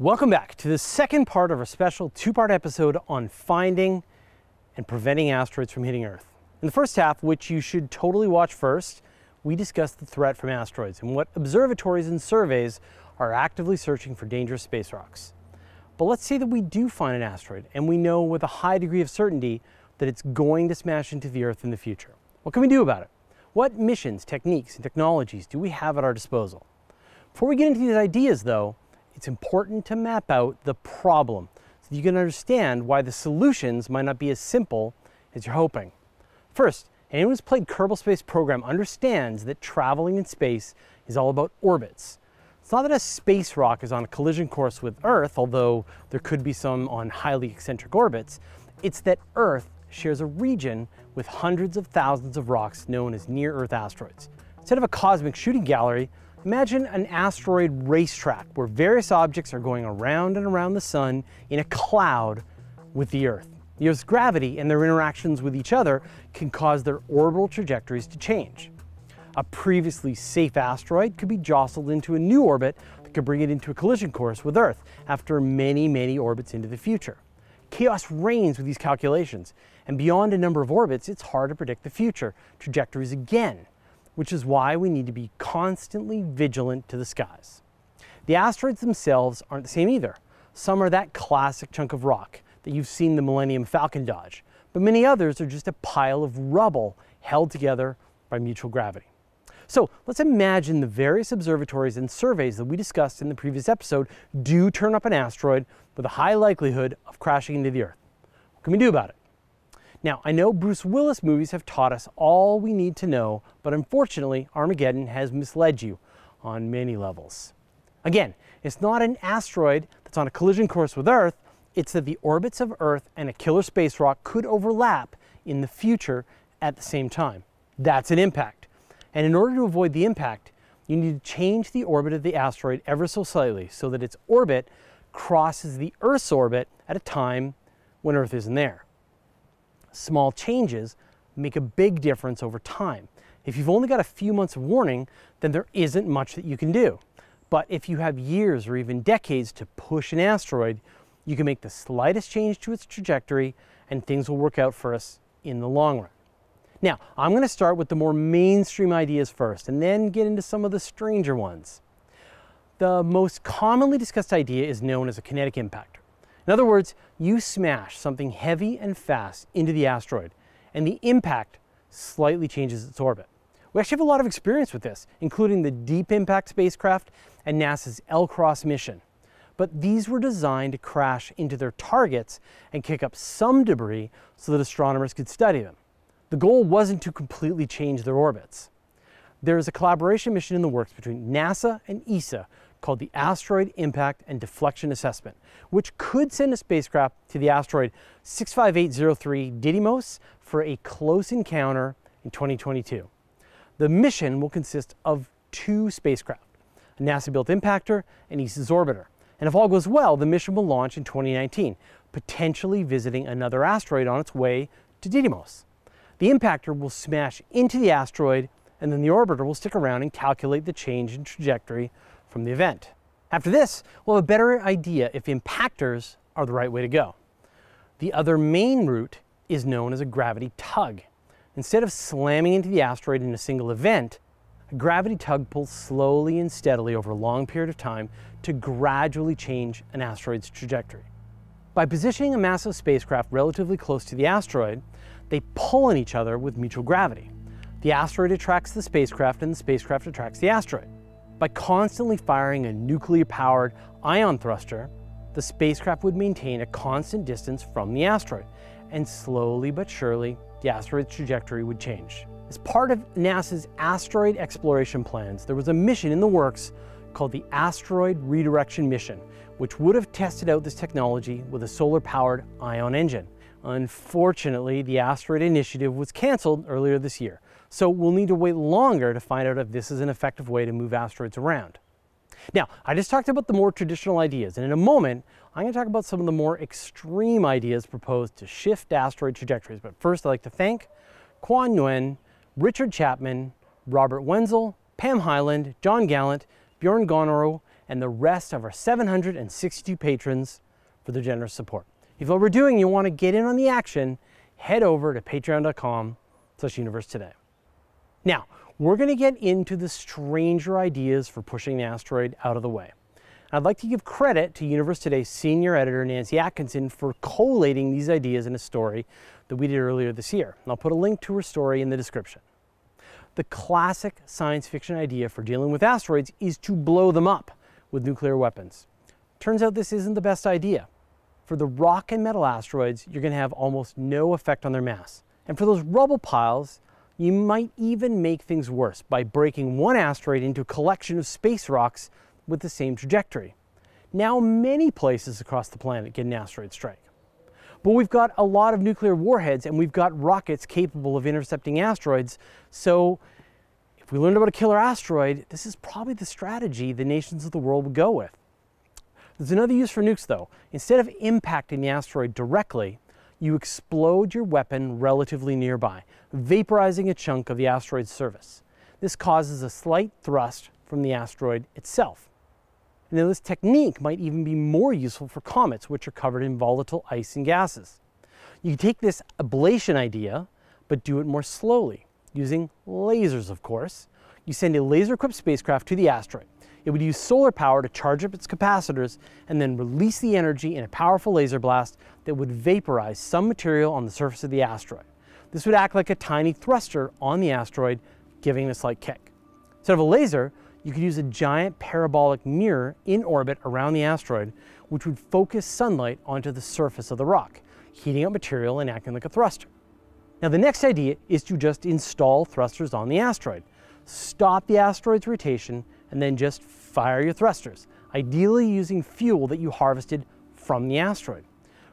Welcome back to the second part of our special two-part episode on finding and preventing asteroids from hitting Earth. In the first half, which you should totally watch first, we discussed the threat from asteroids and what observatories and surveys are actively searching for dangerous space rocks. But let's say that we do find an asteroid and we know with a high degree of certainty that it's going to smash into the Earth in the future. What can we do about it? What missions, techniques, and technologies do we have at our disposal? Before we get into these ideas, though, it's important to map out the problem so you can understand why the solutions might not be as simple as you're hoping. First, anyone who's played Kerbal Space Program understands that traveling in space is all about orbits. It's not that a space rock is on a collision course with Earth, although there could be some on highly eccentric orbits. It's that Earth shares a region with hundreds of thousands of rocks known as near-Earth asteroids. Instead of a cosmic shooting gallery, imagine an asteroid racetrack where various objects are going around and around the sun in a cloud with the Earth. The Earth's gravity and their interactions with each other can cause their orbital trajectories to change. A previously safe asteroid could be jostled into a new orbit that could bring it into a collision course with Earth after many, many orbits into the future. Chaos reigns with these calculations, and beyond a number of orbits, it's hard to predict the future trajectories again, which is why we need to be constantly vigilant to the skies. The asteroids themselves aren't the same either. Some are that classic chunk of rock that you've seen the Millennium Falcon dodge, but many others are just a pile of rubble held together by mutual gravity. So let's imagine the various observatories and surveys that we discussed in the previous episode do turn up an asteroid with a high likelihood of crashing into the Earth. What can we do about it? Now, I know Bruce Willis movies have taught us all we need to know, but unfortunately, Armageddon has misled you on many levels. Again, it's not an asteroid that's on a collision course with Earth, it's that the orbits of Earth and a killer space rock could overlap in the future at the same time. That's an impact. And in order to avoid the impact, you need to change the orbit of the asteroid ever so slightly so that its orbit crosses the Earth's orbit at a time when Earth isn't there. Small changes make a big difference over time. If you've only got a few months of warning, then there isn't much that you can do. But if you have years or even decades to push an asteroid, you can make the slightest change to its trajectory and things will work out for us in the long run. Now, I'm going to start with the more mainstream ideas first and then get into some of the stranger ones. The most commonly discussed idea is known as a kinetic impactor. In other words, you smash something heavy and fast into the asteroid, and the impact slightly changes its orbit. We actually have a lot of experience with this, including the Deep Impact spacecraft and NASA's LCROSS mission. But these were designed to crash into their targets and kick up some debris so that astronomers could study them. The goal wasn't to completely change their orbits. There is a collaboration mission in the works between NASA and ESA called the Asteroid Impact and Deflection Assessment, which could send a spacecraft to the asteroid 65803 Didymos for a close encounter in 2022. The mission will consist of two spacecraft, a NASA-built impactor and ESA's orbiter. And if all goes well, the mission will launch in 2019, potentially visiting another asteroid on its way to Didymos. The impactor will smash into the asteroid and then the orbiter will stick around and calculate the change in trajectory from the event. After this, we'll have a better idea if impactors are the right way to go. The other main route is known as a gravity tug. Instead of slamming into the asteroid in a single event, a gravity tug pulls slowly and steadily over a long period of time to gradually change an asteroid's trajectory. By positioning a massive spacecraft relatively close to the asteroid, they pull on each other with mutual gravity. The asteroid attracts the spacecraft and the spacecraft attracts the asteroid. By constantly firing a nuclear-powered ion thruster, the spacecraft would maintain a constant distance from the asteroid, and slowly but surely, the asteroid's trajectory would change. As part of NASA's asteroid exploration plans, there was a mission in the works called the Asteroid Redirection Mission, which would have tested out this technology with a solar-powered ion engine. Unfortunately, the asteroid initiative was canceled earlier this year, so we'll need to wait longer to find out if this is an effective way to move asteroids around. Now, I just talked about the more traditional ideas, and in a moment, I'm going to talk about some of the more extreme ideas proposed to shift asteroid trajectories. But first, I'd like to thank Quan Nguyen, Richard Chapman, Robert Wenzel, Pam Hyland, John Gallant, Bjorn Gonereux, and the rest of our 762 patrons for their generous support. If what we're doing you want to get in on the action, head over to patreon.com slash universe today. Now, we're going to get into the stranger ideas for pushing the asteroid out of the way. I'd like to give credit to Universe Today's senior editor, Nancy Atkinson, for collating these ideas in a story that we did earlier this year. And I'll put a link to her story in the description. The classic science fiction idea for dealing with asteroids is to blow them up with nuclear weapons. Turns out this isn't the best idea. For the rock and metal asteroids, you're going to have almost no effect on their mass. And for those rubble piles, you might even make things worse by breaking one asteroid into a collection of space rocks with the same trajectory. Now many places across the planet get an asteroid strike. But we've got a lot of nuclear warheads and we've got rockets capable of intercepting asteroids. So if we learned about a killer asteroid, this is probably the strategy the nations of the world would go with. There's another use for nukes though. Instead of impacting the asteroid directly, you explode your weapon relatively nearby, vaporizing a chunk of the asteroid's surface. This causes a slight thrust from the asteroid itself. Now this technique might even be more useful for comets, which are covered in volatile ice and gases. You take this ablation idea, but do it more slowly, using lasers, of course. You send a laser-equipped spacecraft to the asteroid. It would use solar power to charge up its capacitors and then release the energy in a powerful laser blast that would vaporize some material on the surface of the asteroid. This would act like a tiny thruster on the asteroid, giving it a slight kick. Instead of a laser, you could use a giant parabolic mirror in orbit around the asteroid, which would focus sunlight onto the surface of the rock, heating up material and acting like a thruster. Now the next idea is to just install thrusters on the asteroid. Stop the asteroid's rotation and then just fire your thrusters, ideally using fuel that you harvested from the asteroid.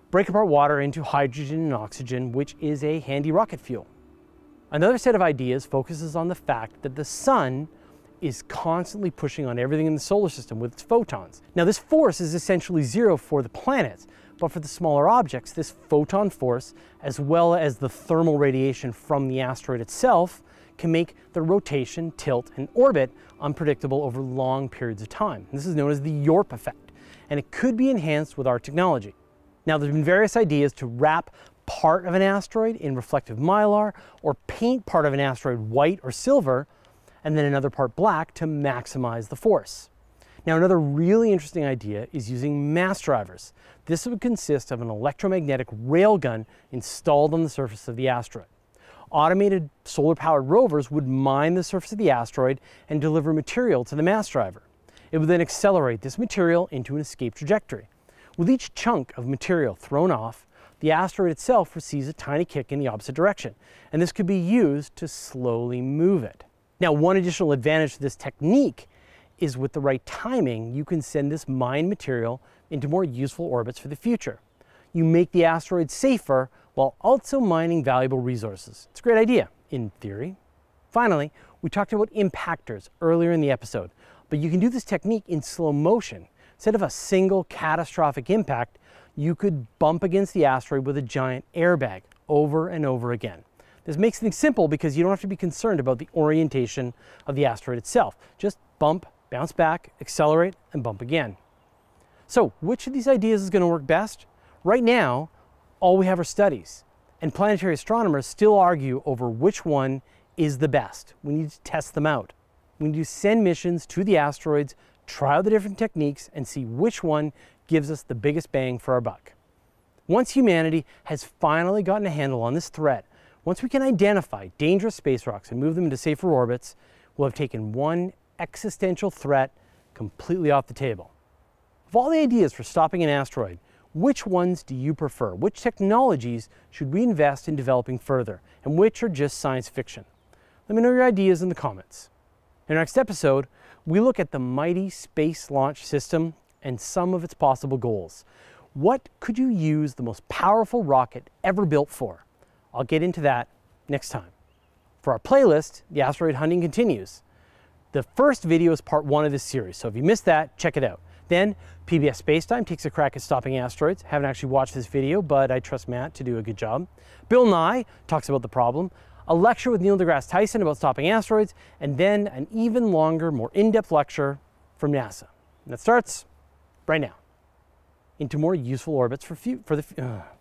Break apart water into hydrogen and oxygen, which is a handy rocket fuel. Another set of ideas focuses on the fact that the sun is constantly pushing on everything in the solar system with its photons. Now this force is essentially zero for the planets, but for the smaller objects, this photon force, as well as the thermal radiation from the asteroid itself, can make the rotation, tilt, and orbit unpredictable over long periods of time. This is known as the YORP effect, and it could be enhanced with our technology. Now there's been various ideas to wrap part of an asteroid in reflective mylar or paint part of an asteroid white or silver and then another part black to maximize the force. Now another really interesting idea is using mass drivers. This would consist of an electromagnetic railgun installed on the surface of the asteroid. Automated solar-powered rovers would mine the surface of the asteroid and deliver material to the mass driver. It would then accelerate this material into an escape trajectory. With each chunk of material thrown off, the asteroid itself receives a tiny kick in the opposite direction, and this could be used to slowly move it. Now, one additional advantage to this technique is with the right timing, you can send this mined material into more useful orbits for the future. You make the asteroid safer while also mining valuable resources. It's a great idea, in theory. Finally, we talked about impactors earlier in the episode, but you can do this technique in slow motion. Instead of a single catastrophic impact, you could bump against the asteroid with a giant airbag over and over again. This makes things simple because you don't have to be concerned about the orientation of the asteroid itself. Just bump, bounce back, accelerate, and bump again. So which of these ideas is going to work best? Right now, all we have are studies, and planetary astronomers still argue over which one is the best. We need to test them out. We need to send missions to the asteroids, try out the different techniques, and see which one gives us the biggest bang for our buck. Once humanity has finally gotten a handle on this threat once we can identify dangerous space rocks and move them into safer orbits, we'll have taken one existential threat completely off the table. Of all the ideas for stopping an asteroid, which ones do you prefer? Which technologies should we invest in developing further? And which are just science fiction? Let me know your ideas in the comments. In our next episode, we look at the mighty Space Launch System and some of its possible goals. What could you use the most powerful rocket ever built for? I'll get into that next time. For our playlist, the asteroid hunting continues. The first video is part one of this series, so if you missed that, check it out. Then PBS Spacetime takes a crack at stopping asteroids. Haven't actually watched this video, but I trust Matt to do a good job. Bill Nye talks about the problem, a lecture with Neil deGrasse Tyson about stopping asteroids, and then an even longer, more in-depth lecture from NASA. And that starts right now into more useful orbits for, fu- for the. ugh.